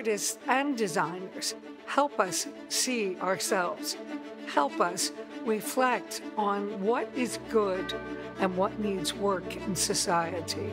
artists and designers help us see ourselves, help us reflect on what is good and what needs work in society.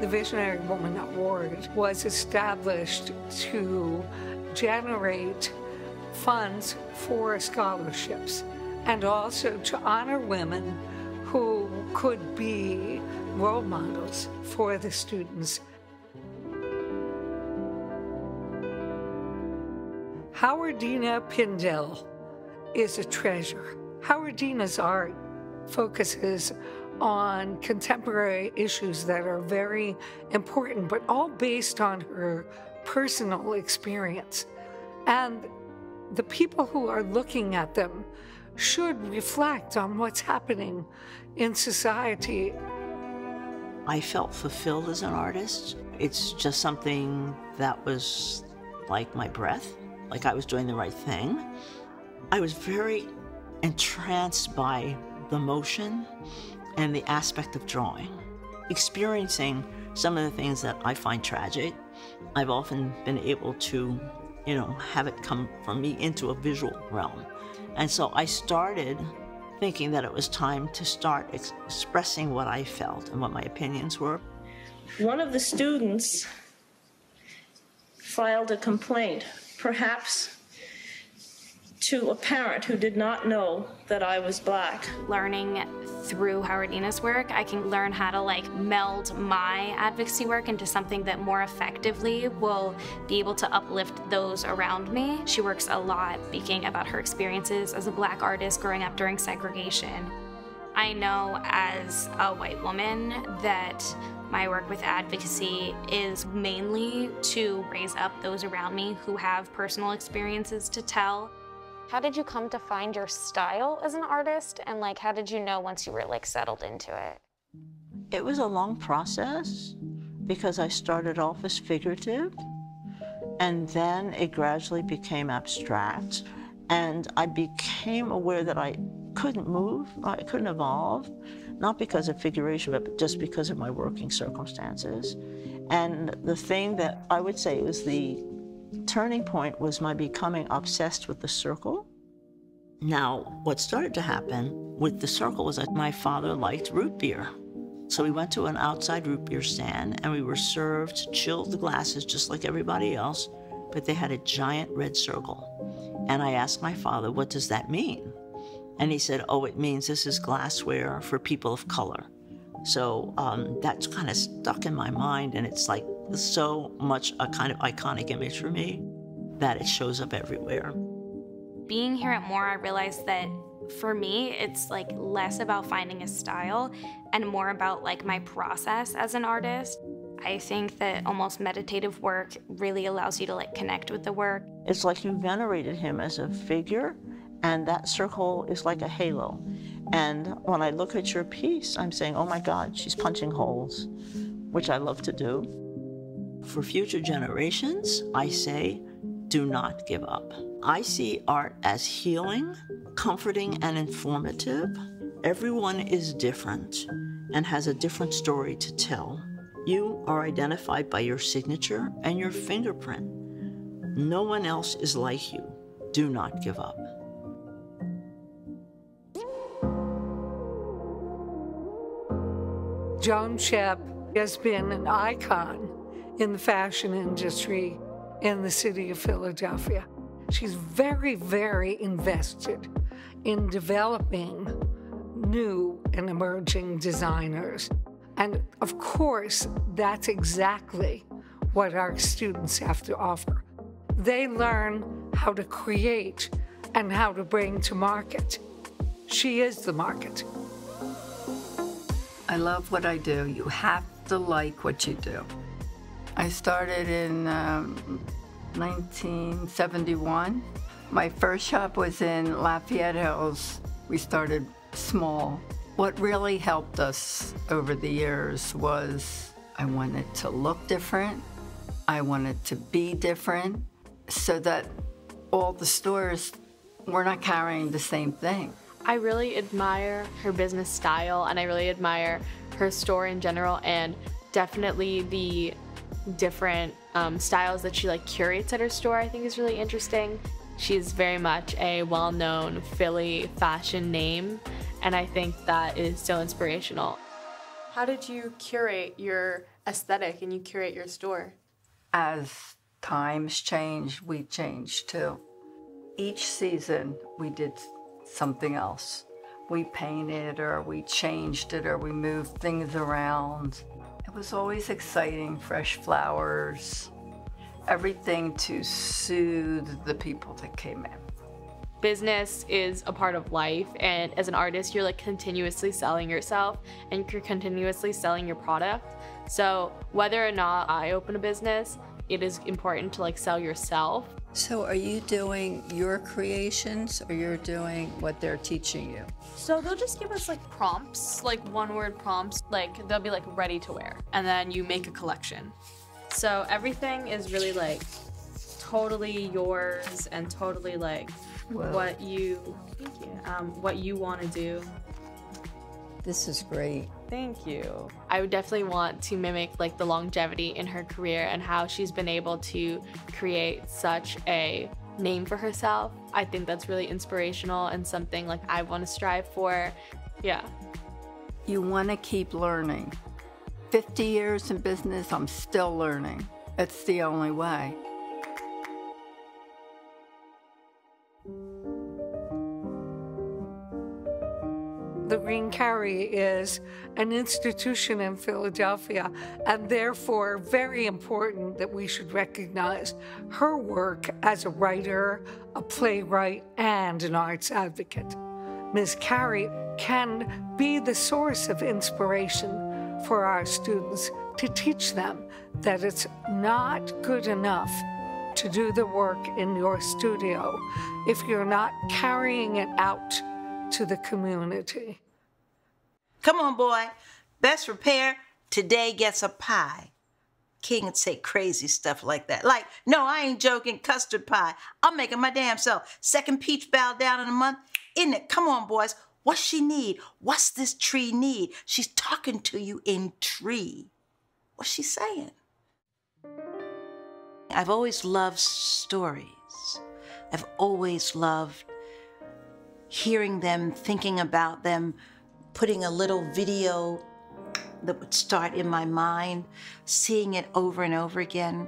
The Visionary Woman Award was established to generate funds for scholarships and also to honor women who could be role models for the students. Howardena Pindell is a treasure. Howardena's art focuses on contemporary issues that are very important, but all based on her personal experience. And the people who are looking at them should reflect on what's happening in society. I felt fulfilled as an artist. It's just something that was like my breath, like I was doing the right thing. I was very entranced by the motion and the aspect of drawing. Experiencing some of the things that I find tragic, I've often been able to, you know, have it come from me into a visual realm. And so I started thinking that it was time to start ex expressing what I felt and what my opinions were. One of the students filed a complaint, perhaps to a parent who did not know that I was black. Learning through Howardena's work, I can learn how to like meld my advocacy work into something that more effectively will be able to uplift those around me. She works a lot speaking about her experiences as a black artist growing up during segregation. I know as a white woman that my work with advocacy is mainly to raise up those around me who have personal experiences to tell. How did you come to find your style as an artist and like how did you know once you were like settled into it? It was a long process because I started off as figurative and then it gradually became abstract and I became aware that I couldn't move, I couldn't evolve, not because of figuration, but just because of my working circumstances. And the thing that I would say was the turning point was my becoming obsessed with the circle. Now, what started to happen with the circle was that my father liked root beer. So we went to an outside root beer stand and we were served chilled glasses just like everybody else, but they had a giant red circle. And I asked my father, what does that mean? And he said, oh, it means this is glassware for people of color. So um, that's kind of stuck in my mind, and it's like so much a kind of iconic image for me that it shows up everywhere. Being here at Moore, I realized that for me, it's like less about finding a style and more about like my process as an artist. I think that almost meditative work really allows you to like connect with the work. It's like you venerated him as a figure, and that circle is like a halo. And when I look at your piece, I'm saying, oh my God, she's punching holes, which I love to do. For future generations, I say, do not give up. I see art as healing, comforting, and informative. Everyone is different and has a different story to tell. You are identified by your signature and your fingerprint. No one else is like you. Do not give up. Joan Shepp has been an icon in the fashion industry in the city of Philadelphia. She's very, very invested in developing new and emerging designers. And of course, that's exactly what our students have to offer. They learn how to create and how to bring to market. She is the market. I love what I do. You have to like what you do. I started in um, 1971. My first shop was in Lafayette Hills. We started small. What really helped us over the years was I wanted to look different. I wanted to be different so that all the stores were not carrying the same thing. I really admire her business style and I really admire her store in general and definitely the different um, styles that she like curates at her store I think is really interesting. She's very much a well-known Philly fashion name and I think that is so inspirational. How did you curate your aesthetic and you curate your store? As times change, we change too. Each season, we did something else. We painted or we changed it or we moved things around. It was always exciting, fresh flowers, everything to soothe the people that came in. Business is a part of life, and as an artist, you're like continuously selling yourself and you're continuously selling your product. So, whether or not I open a business, it is important to like sell yourself. So, are you doing your creations or you're doing what they're teaching you? So, they'll just give us like prompts, like one word prompts, like they'll be like ready to wear, and then you make a collection. So, everything is really like totally yours and totally like what you you um, what you want to do This is great. Thank you i would definitely want to mimic like the longevity in her career and how she's been able to create such a name for herself i think that's really inspirational and something like i want to strive for yeah You want to keep learning. 50 years in business, I'm still learning. It's the only way. Lorene Cary is an institution in Philadelphia, and therefore very important that we should recognize her work as a writer, a playwright, and an arts advocate. Ms. Cary can be the source of inspiration for our students to teach them that it's not good enough to do the work in your studio if you're not carrying it out to the community. Come on, boy. Best repair today gets a pie. King would say crazy stuff like that. Like, no, I ain't joking, custard pie. I'm making my damn self. Second peach bough down in a month. In it. Come on, boys. What she need? What's this tree need? She's talking to you in tree. What's she saying? I've always loved stories. I've always loved hearing them, thinking about them, putting a little video that would start in my mind, seeing it over and over again.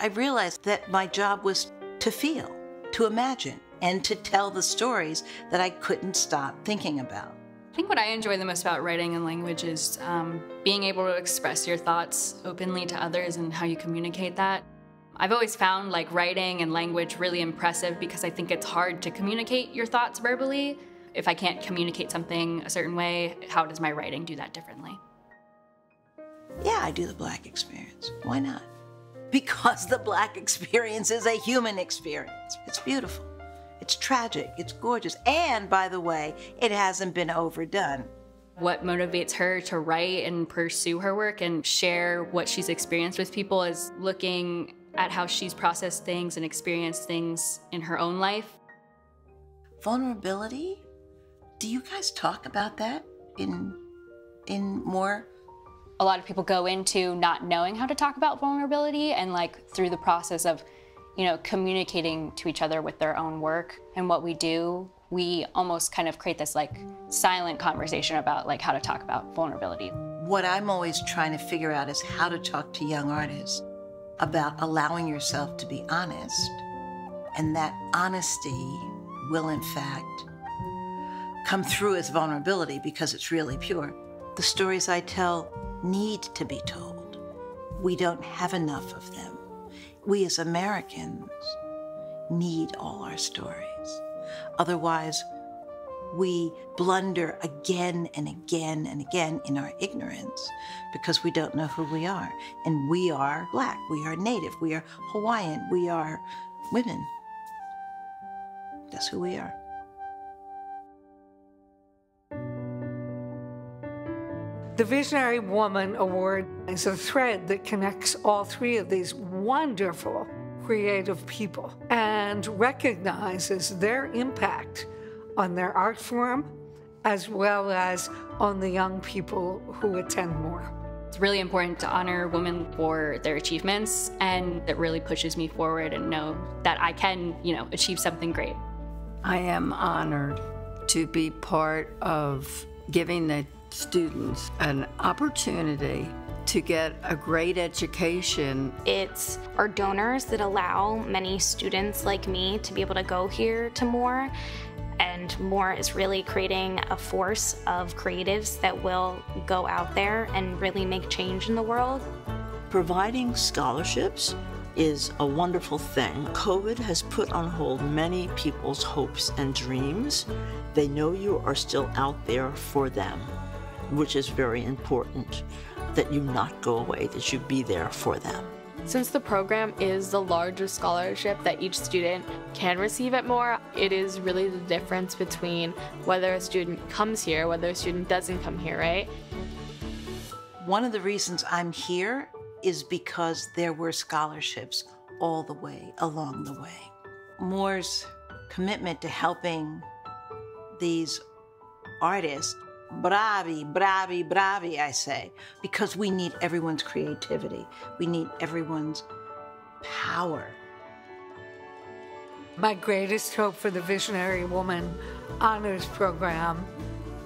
I realized that my job was to feel, to imagine, and to tell the stories that I couldn't stop thinking about. I think what I enjoy the most about writing and language is um, being able to express your thoughts openly to others and how you communicate that. I've always found like writing and language really impressive because I think it's hard to communicate your thoughts verbally. If I can't communicate something a certain way, how does my writing do that differently? Yeah, I do the black experience. Why not? Because the black experience is a human experience. It's beautiful. It's tragic. It's gorgeous. And by the way, it hasn't been overdone. What motivates her to write and pursue her work and share what she's experienced with people is looking at how she's processed things and experienced things in her own life. Vulnerability? Do you guys talk about that in in Moore a lot of people go into not knowing how to talk about vulnerability and like through the process of you know communicating to each other with their own work and what we do we almost kind of create this like silent conversation about like how to talk about vulnerability what I'm always trying to figure out is how to talk to young artists about allowing yourself to be honest. And that honesty will, in fact, come through as vulnerability because it's really pure. The stories I tell need to be told. We don't have enough of them. We as Americans need all our stories. Otherwise, we blunder again and again and again in our ignorance because we don't know who we are. And we are Black, we are Native, we are Hawaiian, we are women. That's who we are. The Visionary Woman Award is a thread that connects all three of these wonderful creative people and recognizes their impact on their art form as well as on the young people who attend Moore. It's really important to honor women for their achievements, and it really pushes me forward and know that I can, you know, achieve something great. I am honored to be part of giving the students an opportunity to get a great education. It's our donors that allow many students like me to be able to go here to Moore. And Moore is really creating a force of creatives that will go out there and really make change in the world. Providing scholarships is a wonderful thing. COVID has put on hold many people's hopes and dreams. They know you are still out there for them, which is very important that you not go away, that you be there for them. Since the program is the largest scholarship that each student can receive at Moore, it is really the difference between whether a student comes here, whether a student doesn't come here, right? One of the reasons I'm here is because there were scholarships all the way along the way. Moore's commitment to helping these artists bravi, bravi, bravi, I say, because we need everyone's creativity. We need everyone's power. My greatest hope for the Visionary Woman Honors Program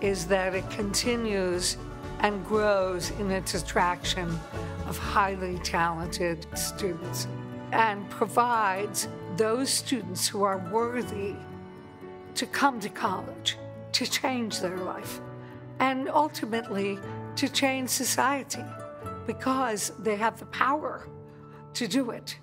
is that it continues and grows in its attraction of highly talented students and provides those students who are worthy to come to college, to change their life and ultimately to change society because they have the power to do it.